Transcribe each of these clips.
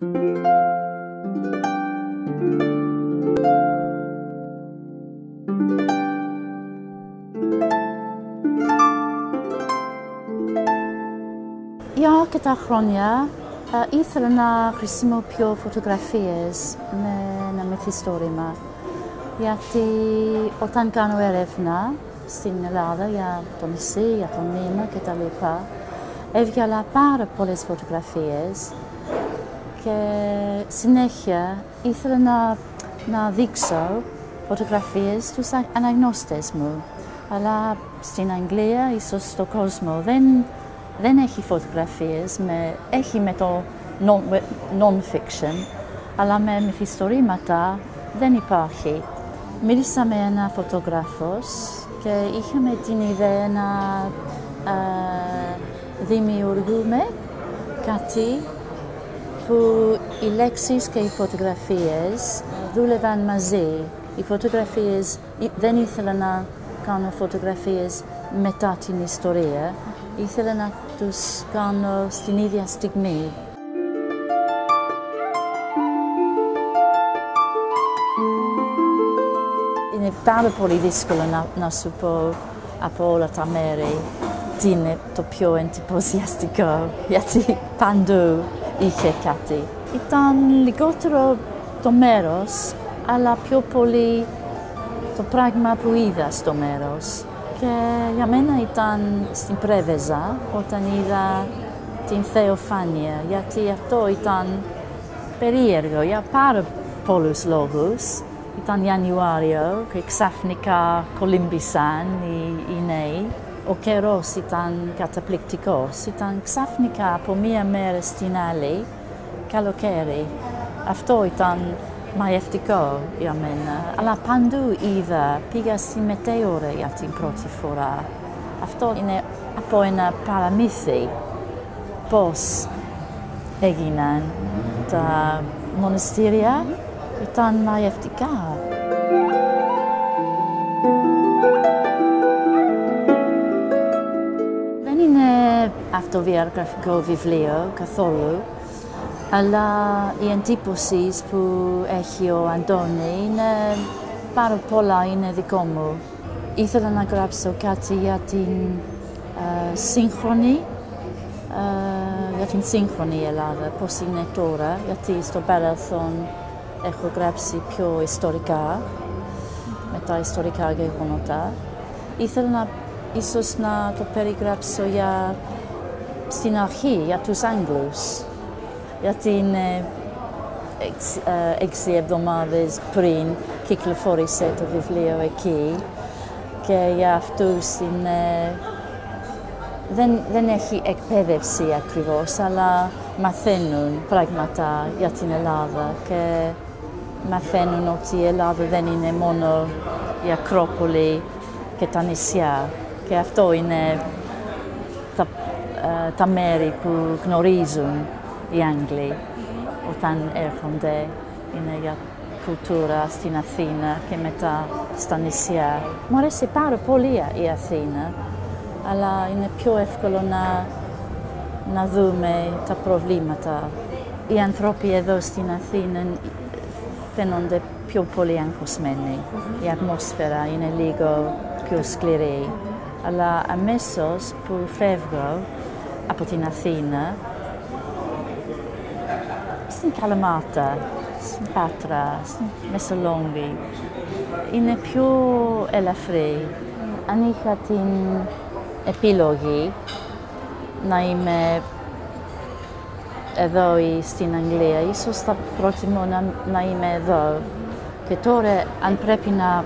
Για αρκετά χρόνια ε, ήθελα να χρησιμοποιώ φωτογραφίες με ένα μυθιστόρημα. Γιατί όταν κάνω έρευνα στην Ελλάδα για το νησί, για το νήμα κτλ. Έβγαλα πάρα πολλές φωτογραφίες και συνέχεια ήθελα να, να δείξω φωτογραφίες στους αναγνώστες μου. Αλλά στην Αγγλία, ίσως στον κόσμο, δεν, δεν έχει φωτογραφίες, με, έχει με το non-fiction, αλλά με μυθιστορήματα δεν υπάρχει. Μίλησα με ένα φωτογράφος και είχαμε την ιδέα να ε, δημιουργούμε κάτι που οι λέξεις και οι φωτογραφίες δούλευαν μαζί. Οι φωτογραφίες δεν ήθελα να κάνω φωτογραφίες μετά την ιστορία, ήθελα να τους κάνω στην ίδια στιγμή. Είναι πάρα πολύ δύσκολο να, να σου πω από όλα τα μέρη τι είναι το πιο εντυπωσιαστικό, γιατί παντού είχε κάτι. Ήταν λιγότερο το μέρος, αλλά πιο πολύ το πράγμα που είδα στο μέρος. Και για μένα ήταν στην Πρέβεζα όταν είδα την Θεοφάνεια, γιατί αυτό ήταν περίεργο για πάρα πολλούς λόγους. Ήταν Ιανουάριο και ξαφνικά κολύμπησαν οι, οι νέοι. Ο καιρός ήταν καταπληκτικός. Ήταν ξαφνικά από μία μέρα στην άλλη καλοκαίρι. Αυτό ήταν μαγευτικό για μένα. Αλλά παντού είδα, πήγα στη μετέωρα για την πρώτη φορά. Αυτό είναι από ένα παραμύθι πώς έγιναν τα μοναστήρια. Ήταν μαγευτικά. Αυτοβιογραφικό βιβλίο καθόλου. Αλλά η εντύπωση που έχει ο Αντώνη είναι πάρα πολλά, είναι δικό μου. Ήθελα να γράψω κάτι για την uh, σύγχρονη, uh, για την σύγχρονη Ελλάδα, πώς είναι τώρα, γιατί στο παρελθόν έχω γράψει πιο ιστορικά, με τα ιστορικά γεγονότα. Ήθελα να, ίσως να το περιγράψω για, στην αρχή, για τους Άγγλους, γιατί είναι έξι εβδομάδες πριν κυκλοφόρησε το βιβλίο εκεί και για αυτούς είναι... Δεν, δεν έχει εκπαίδευση ακριβώς, αλλά μαθαίνουν πράγματα για την Ελλάδα και μαθαίνουν ότι η Ελλάδα δεν είναι μόνο η Ακρόπολη και τα νησιά. Και αυτό είναι τα, τα μέρη που γνωρίζουν οι Άγγλοι όταν έρχονται είναι για κουλτούρα στην Αθήνα και μετά στα νησιά. Μου αρέσει πάρα πολύ η Αθήνα, αλλά είναι πιο εύκολο να, να δούμε τα προβλήματα. Οι άνθρωποι εδώ στην Αθήνα φαίνονται πιο πολύ αγχωσμένοι. Η ατμόσφαιρα είναι λίγο πιο σκληρή. Αλλά αμέσως που φεύγω από την Αθήνα, στην Καλαμάτα, στην Πάτρα, στην Μεσολόγγι. Είναι πιο ελαφρύ. Αν είχα την επιλογή να είμαι εδώ ή στην Αγγλία, ίσως θα προτιμώ να, να είμαι εδώ. Και τώρα, αν πρέπει να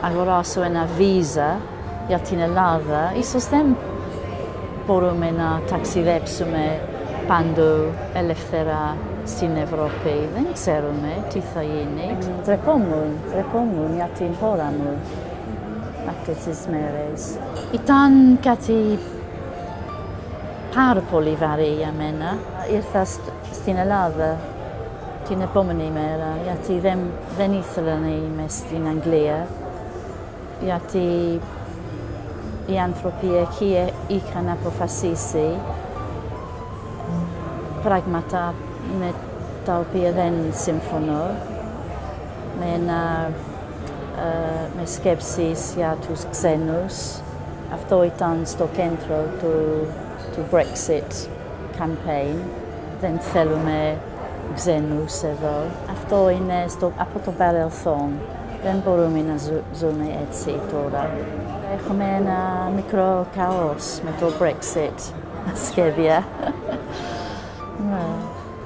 αγοράσω ένα βίζα για την Ελλάδα, ίσως δεν μπορούμε να ταξιδέψουμε παντού ελευθερά στην Ευρώπη. Δεν ξέρουμε τι θα γίνει. Τρεπόμουν, τρεπόμουν για την χώρα μου αυτές τις μέρες. Ήταν κάτι πάρα πολύ βαρύ για μένα. Ήρθα στην Ελλάδα την επόμενη μέρα, γιατί δεν, δεν ήθελα να είμαι στην Αγγλία, γιατί οι άνθρωποι εκεί είχαν αποφασίσει πράγματα με τα οποία δεν συμφωνώ, με, ένα, ε, με σκέψεις για τους ξένους. Αυτό ήταν στο κέντρο του, του Brexit campaign. Δεν θέλουμε ξένους εδώ. Αυτό είναι στο, από το παρελθόν. Δεν μπορούμε να ζούμε έτσι τώρα. Έχουμε ένα μικρό καός με το Brexit σχέδια. ναι.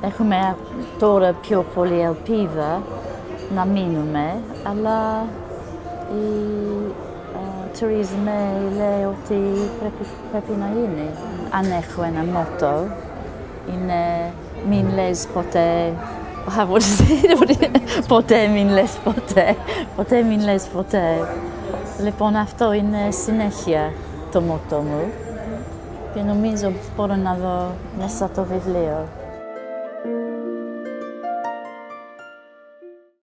Έχουμε τώρα πιο πολύ ελπίδα να μείνουμε, αλλά η Τheresa May λέει ότι πρέπει, πρέπει να είναι. Αν έχω ένα μότο, είναι μην λες ποτέ ποτέ μην λες ποτέ, ποτέ μην λες ποτέ. Λοιπόν αυτό είναι συνέχεια το μότο μου και νομίζω μπορώ να δω μέσα το βιβλίο.